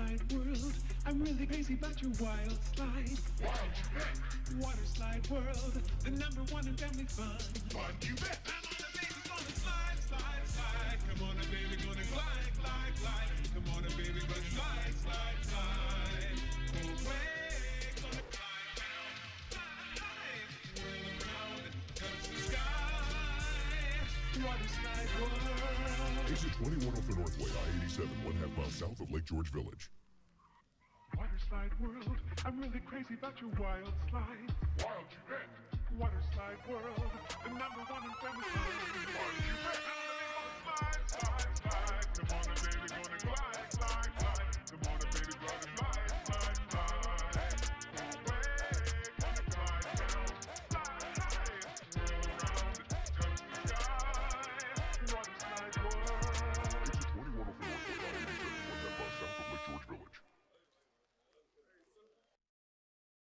slide world. I'm really crazy about your wild slide. Wild you bet. Water slide world, the number one in family fun. Fun you bet. I'm on a baby, gonna slide, slide, slide. Come on, a baby, gonna glide, glide, glide. Come on, a baby, gonna slide, slide, slide. Away, gonna glide down, glide. Whirl around, touch the sky. Water slide world. Exit 21 off the Northway, I-87, one south of Lake George Village. Water slide world, I'm really crazy about your wild slide. Wild you bet. Water world, the number